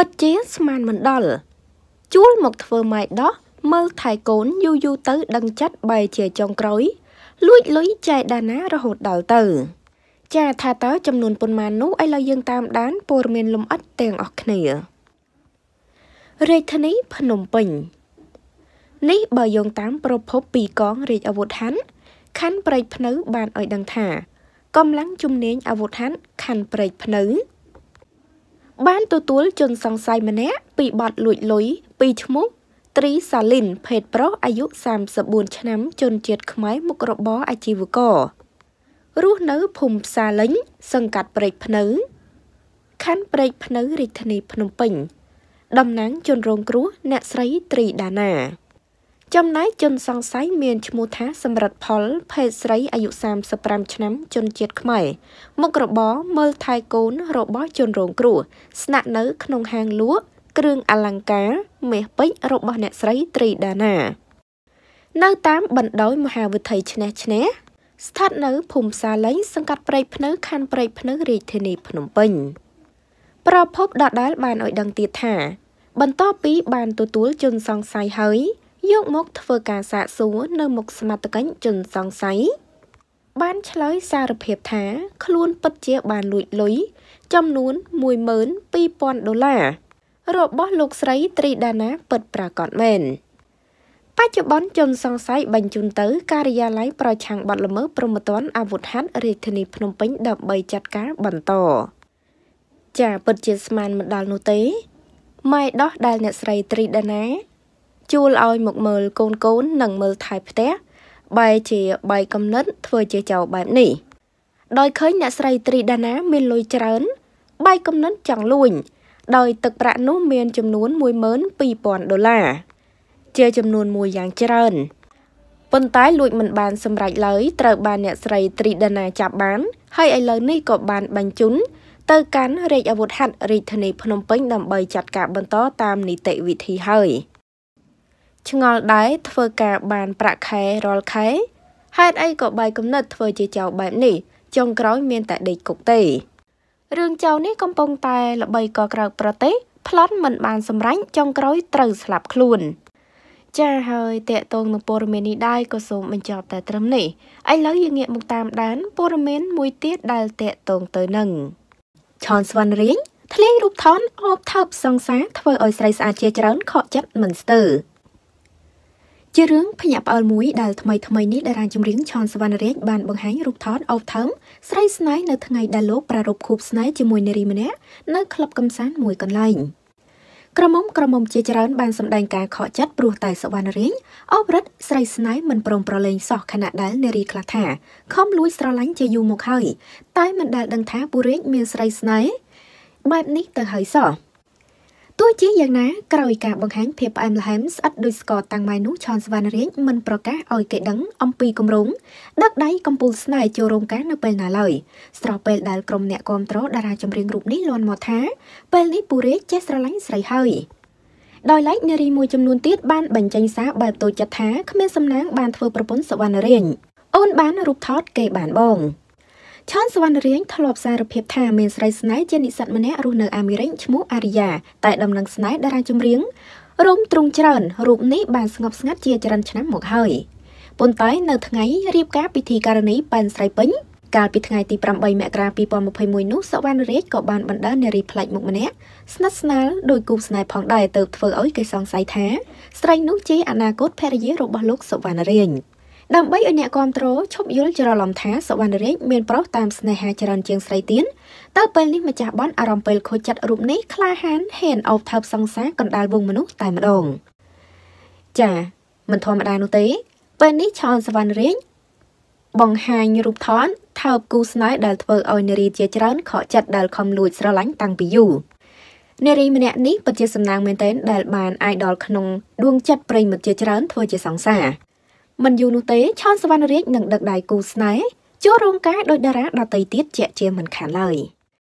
ពិតជាស្មានមិនដល់ជួលមកធ្វើម៉ែដោះមើលថៃកូនយូរយូរទៅដឹងចិត្តបែជាចុងក្រោយលួចលុយចែកដាណារហូតដល់ទៅ ចាថាតើចំនួនប៉ុន្មាននោះឥឡូវយើងតាមដានព័ត៌មានលំអិតទាំងអស់គ្នារាជធានីភ្នំពេញនេះបើយោងតាមប្រភពពីកងរាជអាវុធហត្ថខណ្ឌព្រែកភ្នៅបានឲ្យដឹងថាកម្លាំងជំនាញអាវុធហត្ថខណ្ឌព្រែកភ្នៅ បានទទួលជនសង្ស័យម្នាក់ពីបទលួចលុយពីឈ្មោះត្រីសាលីនភេទប្រុសអាយុ34ឆ្នាំជនជាតិខ្មែរមុខរបរអាជីវកររស់នៅភូមិផ្សារលេងសង្កាត់ព្រែកភ្នៅខណ្ឌព្រែកភ្នៅរាជធានីភ្នំពេញតំណាងជនរងគ្រោះអ្នកស្រីត្រីដាណា ចំណែកជនសង្ស័យមានឈ្មោះថាសម្រិទ្ធផល ភេទស្រីអាយុ35ឆ្នាំ ជនជាតិខ្មែរមុខរបរមើលថែកូនរបស់ជនរងគ្រោះស្នាក់នៅក្នុងហាងលក់គ្រឿងអលង្ការមាសពេជ្ររបស់អ្នកស្រីត្រីដាណា នៅតាមបណ្ដោយមហាវិថីឆ្នះឆ្នះស្ថិតនៅភូមិផ្សារលេងសង្កាត់ព្រែកភ្នៅខណ្ឌព្រែកភ្នៅរាជធានីភ្នំពេញប្រភពដដែលបានឲ្យដឹងទៀតថា បន្ទាប់ពីបានទទួលជនសង្ស័យហើយ យកមកធ្វើការសាកសួរនៅមុខសមត្ថកិច្ចជនសង្ស័យបានឆ្លើយសារភាពថា ខ្លួនពិតជាបានលួចលុយចំនួន12000ដុល្លាររបស់លោកស្រីត្រីដាណាពិតប្រាកដមែនបច្ចុប្បន្នជនសង្ស័យបញ្ជូនទៅ ការិយាល័យប្រឆាំងបទល្មើសព្រហ្មទណ្ឌអាវុធហត្ថរាជធានីភ្នំពេញដើម្បីចាត់ការបន្តចាពិតជាស្មានមិនដល់នោះទេម៉ែដោះដែលអ្នកស្រីត្រីដាណា ជួលឲ្យមកមើលកូនកូននិងមើលថែផ្ទះបែជាបែកំណត់ធ្វើជាចោលបែបនេះដោយឃើញអ្នកស្រីត្រីដាណាមានលុយច្រើនបែកំណត់ចង់លួចដោយទឹកប្រាក់នោះមានចំនួន12000ដុល្លារជាចំនួនមួយយ៉ាងច្រើនប៉ុន្តែលួចមិនបានសម្រេចឡើយត្រូវបានអ្នកស្រីត្រីដាណាចាប់បាន ហើយឥឡូវនេះក៏បានបញ្ជូនទៅកាន់រាជអាវុធហត្ថរាជធានីភ្នំពេញដើម្បីចាត់ការបន្តតាមនីតិវិធីហើយ។ ឆ្ងល់ដែរធ្វើការបានប្រាក់ខែរាល់ខែហេតុអីក៏បាយគំនិតធ្វើជាចោលបែបនេះចុងក្រោយមានតែដេកគុកទេរឿងចោលនេះកំពុងតែល្បីកក្រៅប្រទេសប្លន់មិនបានសម្រេចចុងក្រោយត្រូវស្លាប់ខ្លួនចាហើយតកតងនឹងព័ត៌មាននេះដែរក៏សូមបញ្ចប់តែត្រឹមនេះឥឡូវយើងងាកមកតាមដានព័ត៌មានមួយទៀតដែលតកតងទៅនឹងឆនស្វណ្ណរៀងធ្លាយរូបថនអបថើបសង្សារធ្វើឲ្យស្រីស្អាតជាច្រើនខកចិត្តមិនស្ទើរ ជារឿងភ្ញាក់ផ្អើលមួយដែលថ្មីថ្មីនេះតារាចម្រៀងឆនសវណ្ណរាជបានបង្ហាញរូបថតអោបថើមស្រីស្នេហ៍នៅថ្ងៃដែលលោកប្រារព្ធខួបស្នេហ៍ជាមួយនារីម្នាក់នៅក្លឹបកំសាន្តមួយកន្លែងក្រមុំក្រមុំជាច្រើនបានសម្ដែងការខកចិត្តព្រោះតែសវណ្ណរាជអបរិទ្ធស្រីស្នេហ៍មិនព្រមប្រឡែងសោះខណៈដែលនារីខ្លះថាខំលួចស្រឡាញ់ជាយូរមកហើយតែមិនដែលដឹងថាពួករាជមានស្រីស្នេហ៍បែបនេះទៅហើយសោះទោះ ជាយ៉ាងណាក្រោយការបង្ហាញភាពផ្អែមល្ហែមស្អិតដូចស្ករតាំងម៉ៃនោះឆនសវណ្ណរាជមិនប្រកាសឲ្យគេដឹងអំពីគម្រោងដឹកដៃកម្ពុជាស្នេហ៍ចូលរោងការនៅពេលណាឡើយស្រោះពេលដែលក្រុមអ្នកគាំទ្រតារាចម្រៀងរូបនេះលន់មកថាពេលនេះពូរេចេះស្រឡាញ់ស្រីហើយដោយឡែកនារីមួយចំនួនទៀតបានបញ្ចេញសារបែបតូចចិត្តថាគ្មានសំណាងបានធ្វើប្រពន្ធសវណ្ណរាជអូនបានរូបថតគេបានបង ឆានសវណ្ណរៀងធ្លាប់សារភាពថាមានស្រីស្នេហ៍ជានិស្សិតម្នាក់រស់នៅអាមេរិកឈ្មោះអារីយ៉ាតែដំណឹងស្នេហ៍តារាចម្រៀងរោមទ្រង់ច្រើនរូបនេះបានស្ងប់ស្ងាត់ជាច្រើនឆ្នាំមកហើយប៉ុន្តែនៅថ្ងៃរៀបការពិធីការនីប៉ែនស្រីពេញកាលពីថ្ងៃទី8មករា2021នោះសវណ្ណរាជក៏បានបណ្ដានារីប្លែកមុខម្នាក់ស្និទ្ធស្នាលដោយគូស្នេហ៍ផងដែរទៅធ្វើឲ្យគេសង្ស័យថាស្រីនោះជាអនាគតភរិយារបស់លោកសវណ្ណរាជ ដើម្បីឲ្យអ្នកគ្រប់គ្រងឈប់យល់ច្រឡំថាសវណ្ណរាជមានប្រុសតាមស្នេហាច្រើនជាងស្រីទៀនតើពេលនេះម្ចាស់បនអារម្មណ៍ពេលខូចចិត្តរូបនេះក្លាហានហ៊ានអោបថើបសង្សារកណ្ដាលវងមនុស្សតែម្ដងចាមិនធម្មតានោះទេ ពេលនេះឆនសវណ្ណរាជបង្ហាញរូបថតថើបគូស្នេហ៍ដែលធ្វើឲ្យនារីជាច្រើនខកចិត្តដែលខំលួចស្រឡាញ់តាំងពីយូរនារីម្នាក់នេះពិតជាសំណាងមែនទែនដែលបានអាយដលក្នុងដួងចិត្តប្រិយមិត្តជាច្រើនធ្វើជាសង្សារ មិនយូរនោះទេឆនសវណ្ណរាជនឹងដឹកដៃគូស្នេហ៍ចូលរោងការដោយតារាដតីទៀតជាជាមិនខានឡើយ។